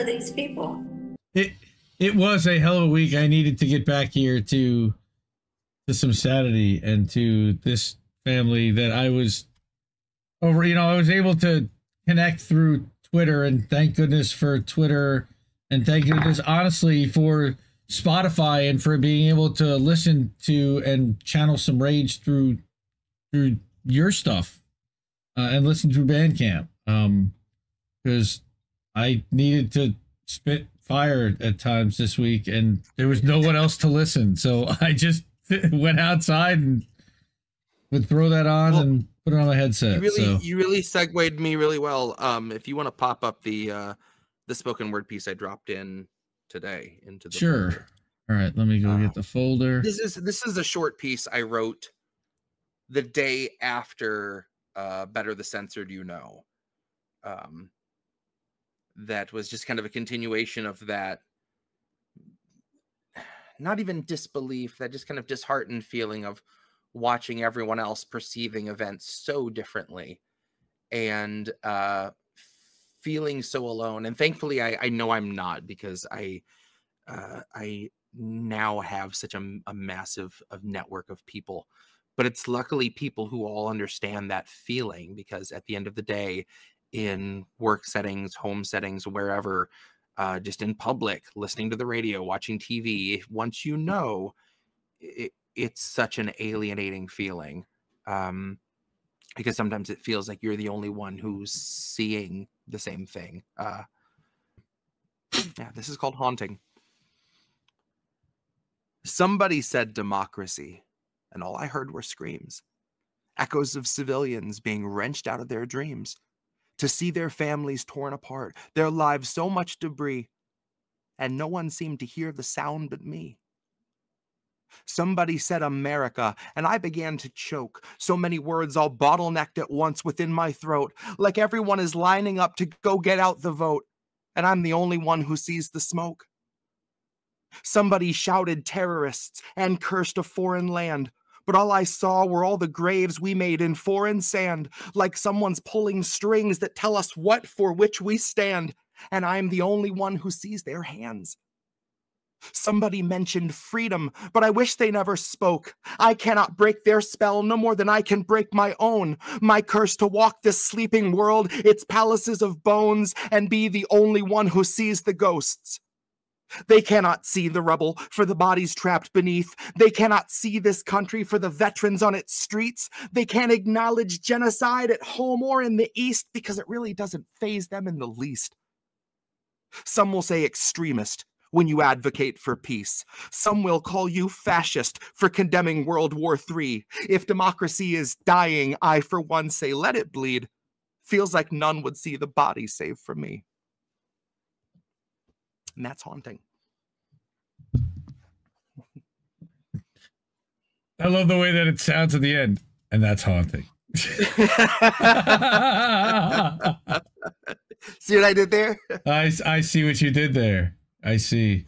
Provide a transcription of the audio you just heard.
are these people? It it was a hell of a week. I needed to get back here to to some sanity and to this family that I was over. You know, I was able to connect through Twitter, and thank goodness for Twitter, and thank goodness, honestly, for Spotify and for being able to listen to and channel some rage through through your stuff uh, and listen through Bandcamp. Um, because I needed to spit fire at times this week, and there was no one else to listen, so I just went outside and would throw that on well, and put it on my headset. You really, so. you really segued me really well. Um, if you want to pop up the uh, the spoken word piece I dropped in today into the sure. Folder. All right, let me go uh, get the folder. This is this is a short piece I wrote the day after uh, "Better the Censored You Know." Um, that was just kind of a continuation of that not even disbelief that just kind of disheartened feeling of watching everyone else perceiving events so differently and uh feeling so alone. And thankfully i i know i'm not because i uh i now have such a, a massive of network of people. But it's luckily people who all understand that feeling because at the end of the day in work settings, home settings, wherever, uh, just in public, listening to the radio, watching TV. Once you know, it, it's such an alienating feeling um, because sometimes it feels like you're the only one who's seeing the same thing. Uh, yeah, this is called haunting. Somebody said democracy, and all I heard were screams, echoes of civilians being wrenched out of their dreams to see their families torn apart, their lives so much debris, and no one seemed to hear the sound but me. Somebody said America, and I began to choke. So many words all bottlenecked at once within my throat, like everyone is lining up to go get out the vote, and I'm the only one who sees the smoke. Somebody shouted terrorists and cursed a foreign land, but all I saw were all the graves we made in foreign sand, like someone's pulling strings that tell us what for which we stand, and I am the only one who sees their hands. Somebody mentioned freedom, but I wish they never spoke. I cannot break their spell no more than I can break my own. My curse to walk this sleeping world, its palaces of bones, and be the only one who sees the ghosts. They cannot see the rubble for the bodies trapped beneath. They cannot see this country for the veterans on its streets. They can't acknowledge genocide at home or in the East because it really doesn't faze them in the least. Some will say extremist when you advocate for peace. Some will call you fascist for condemning World War III. If democracy is dying, I for one say let it bleed. Feels like none would see the body save for me and that's haunting. I love the way that it sounds at the end, and that's haunting. see what I did there? I, I see what you did there. I see.